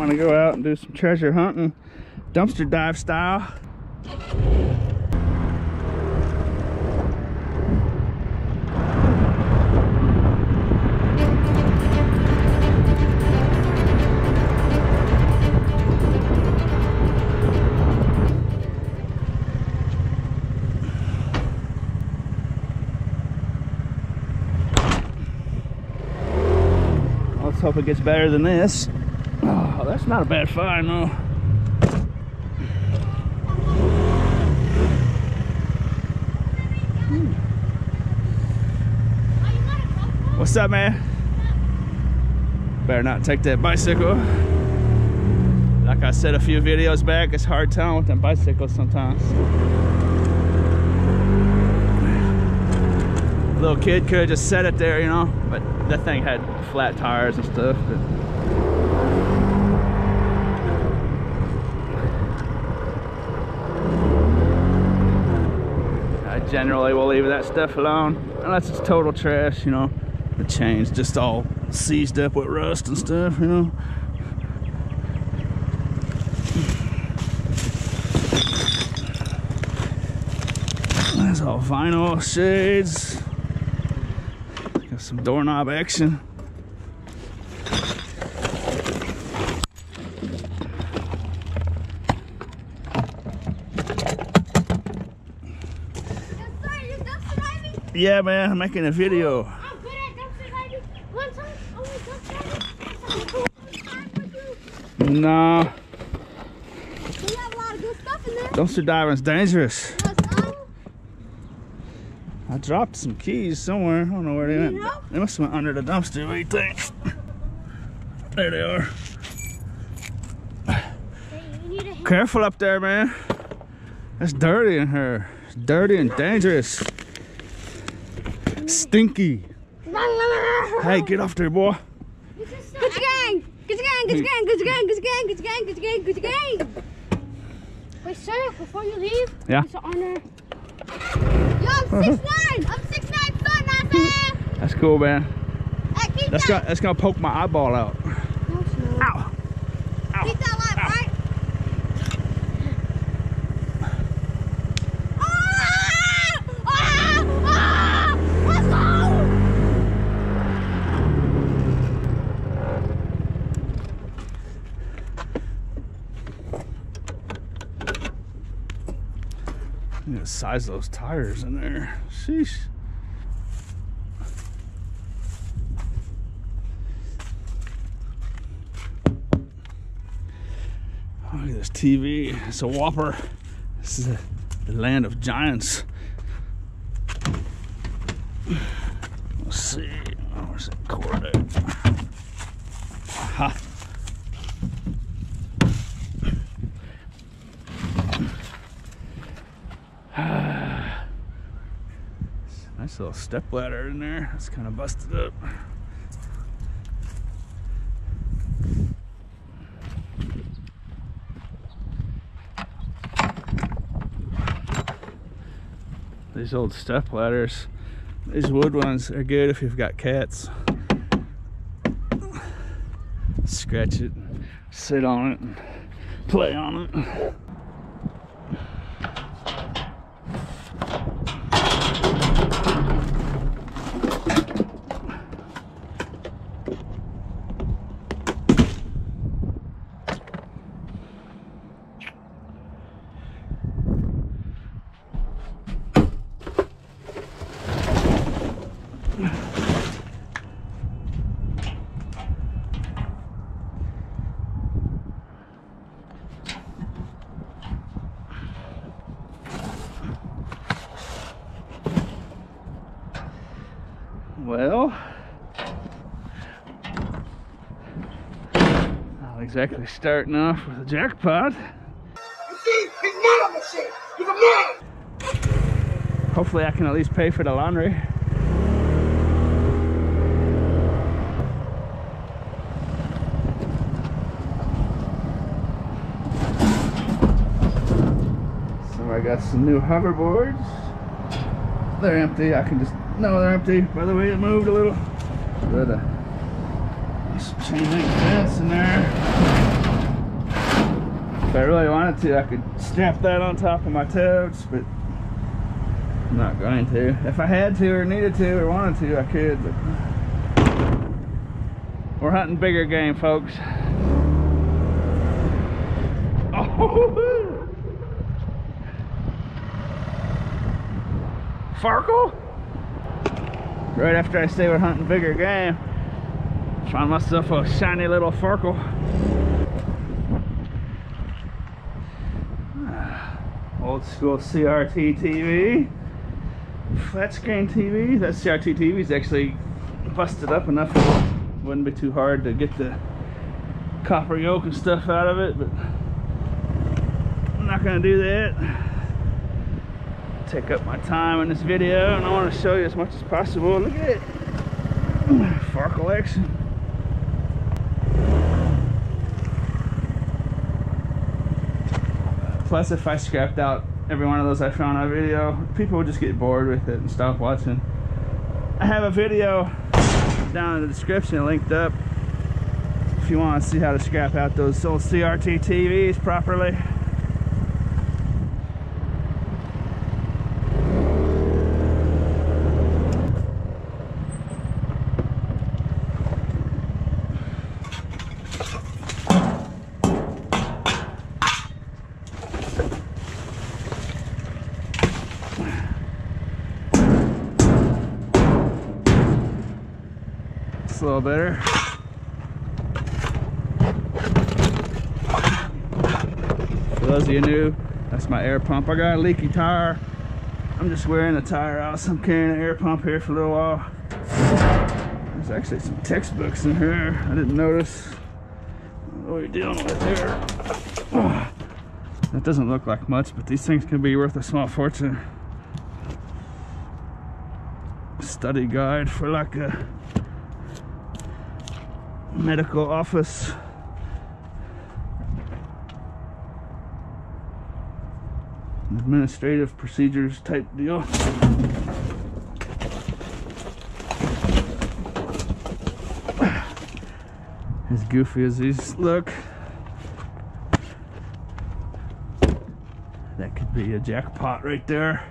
I'm gonna go out and do some treasure hunting, dumpster dive style. Let's hope it gets better than this. That's not a bad find though. Hmm. What's up, man? Better not take that bicycle. Like I said a few videos back, it's hard telling with them bicycles sometimes. Little kid could have just set it there, you know, but that thing had flat tires and stuff. But... generally we'll leave that stuff alone unless it's total trash, you know. The chain's just all seized up with rust and stuff, you know. That's all vinyl shades. Got some doorknob action. Yeah, man, I'm making a video. I'm good at dumpster diving. One time, I dumpster diving. Nah, We have a lot of good stuff in there. dumpster diving's dangerous. You want some? I dropped some keys somewhere. I don't know where they went. know? They must have went under the dumpster. What do you think? There they are. Hey, you need a hand. Careful up there, man. It's dirty in here. It's dirty and dangerous. Stinky. Hey, get off there, boy. Get your gang! Get your gang! Get your gang! Get your gang! Get your gang! Get your gang! Your gang! Your gang! Wait, sir, before you leave, Yeah? it's an honor. Yo, I'm uh-huh. six nine. I'm six nine, son. That's cool, man. Hey, That's gonna that's gonna poke my eyeball out. No, it's not. Ow! Ow! Keep that live, Ow. right? Ah! Ah! Ah! Let's go! At the size those tires in there. Sheesh. Oh, look at this TV. It's a whopper. This is the the land of giants. Let's see. Where's that cord at? Aha. Little step ladder in there. It's kind of busted up. These old step ladders, these wood ones are good if you've got cats. Scratch it, sit on it, play on it. Well, not exactly starting off with a jackpot. Hopefully, I can at least pay for the laundry. So I got some new hoverboards. They're empty. I can just no, they're empty. By the way, it moved a little. But uh, some chain link fence in there. If I really wanted to, I could strap that on top of my totes, but I'm not going to. If I had to or needed to or wanted to, I could, but we're hunting bigger game, folks. Oh, Farkle? Right after I say we're hunting bigger game, found myself a shiny little Farkle. Old school CRT TV. Flat screen TV. That CRT TV is actually busted up enough it wouldn't be too hard to get the copper yoke and stuff out of it, but I'm not gonna do that. Take up my time in this video and I want to show you as much as possible. Look at it. Far collection. Plus if I scrapped out every one of those I found on a video, people would just get bored with it and stop watching. I have a video down in the description linked up if you want to see how to scrap out those old CRT TVs properly. Little better. For those of you new, that's my air pump. I got a leaky tire. I'm just wearing the tire out, so I'm carrying an air pump here for a little while. There's actually some textbooks in here. I didn't notice. What are we dealing with here? That doesn't look like much, but these things can be worth a small fortune. Study guide for like a medical office. Administrative procedures type deal. As goofy as these look, that could be a jackpot right there.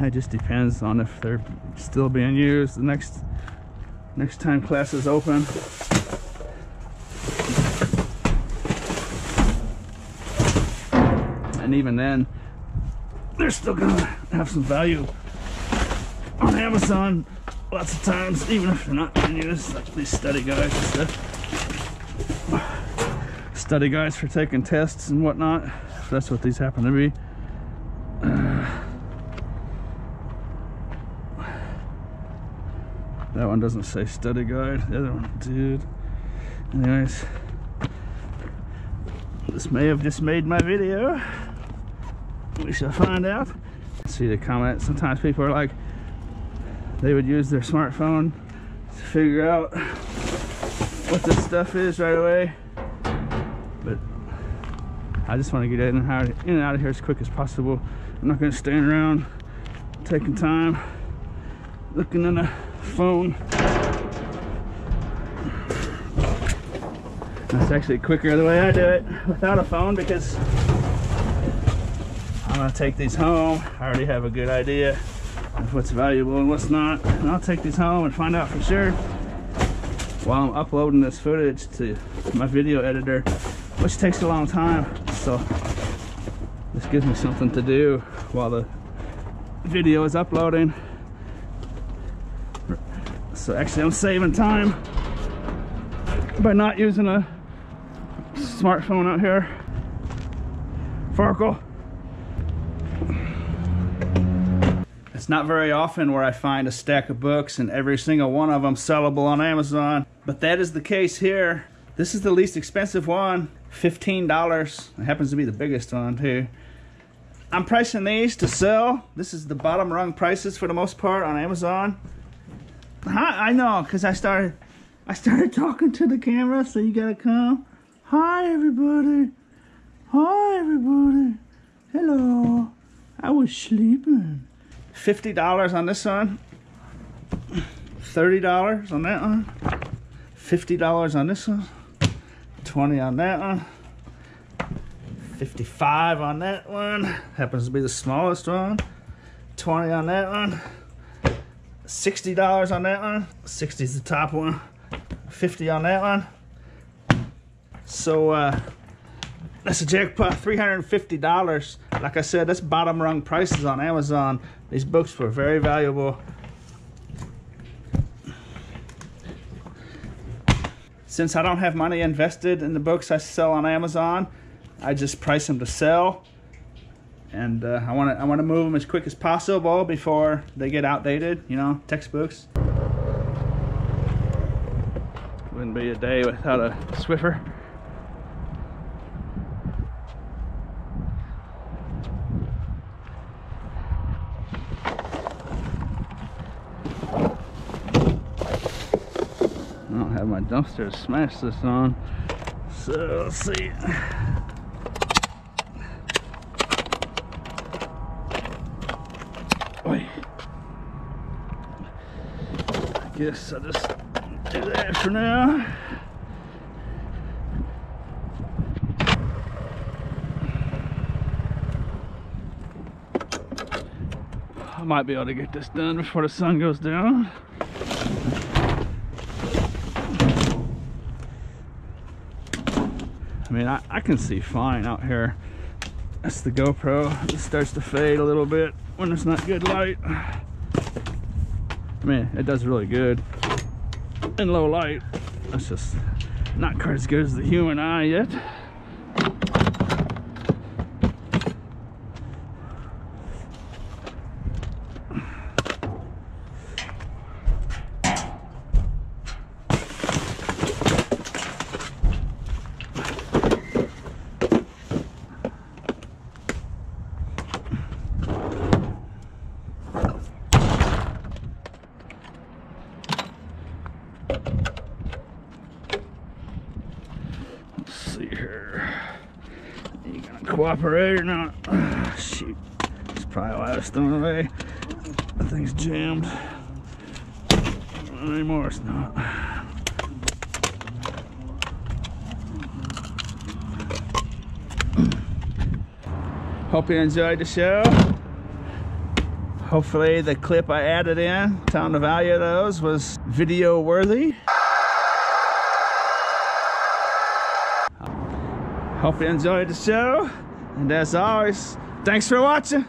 It just depends on if they're still being used. The next next time class is open. And even then, they're still gonna have some value on Amazon lots of times, even if they're not being used, like these study guides and stuff. Study guides for taking tests and whatnot, if that's what these happen to be. Uh, That one doesn't say study guide. The other one did. Anyways, this may have just made my video. We shall find out. See the comment. Sometimes people are like, they would use their smartphone to figure out what this stuff is right away. But I just want to get in and out, in and out of here as quick as possible. I'm not going to stand around taking time looking in a phone. That's actually quicker the way I do it without a phone because I'm gonna take these home. I already have a good idea of what's valuable and what's not. And I'll take these home and find out for sure while I'm uploading this footage to my video editor, which takes a long time. So this gives me something to do while the video is uploading. So actually I'm saving time by not using a smartphone out here. Farkle. It's not very often where I find a stack of books and every single one of them sellable on Amazon, but that is the case here. This is the least expensive one, $15. It happens to be the biggest one too. I'm pricing these to sell. This is the bottom rung prices for the most part on Amazon. Hi, I know, cause I started, I started talking to the camera, so you gotta come. Hi, everybody. Hi, everybody. Hello. I was sleeping. Fifty dollars on this one. Thirty dollars on that one. Fifty dollars on this one. Twenty on that one. 55 on that one. Happens to be the smallest one. 20 on that one. $60 on that one. 60 is the top one. 50 on that one. So uh, that's a jackpot. $350. Like I said, that's bottom rung prices on Amazon. These books were very valuable. Since I don't have money invested in the books I sell on Amazon, I just price them to sell. And uh, I want to I want to move them as quick as possible before they get outdated. You know, textbooks. Wouldn't be a day without a Swiffer. I don't have my dumpster to smash this on. So let's see. Oi. I guess I'll just do that for now. I might be able to get this done before the sun goes down. I mean, I, I can see fine out here. That's the GoPro. It starts to fade a little bit when there's not good light. I mean, it does really good in low light. That's just not quite as good as the human eye yet. Let's see here. You gonna cooperate or not? Shoot. It's probably why I was throwing away. The thing's jammed. Not anymore, it's not. Hope you enjoyed the show. Hopefully the clip I added in, telling the value of those, was video worthy. Hope you enjoyed the show. And as always, thanks for watching.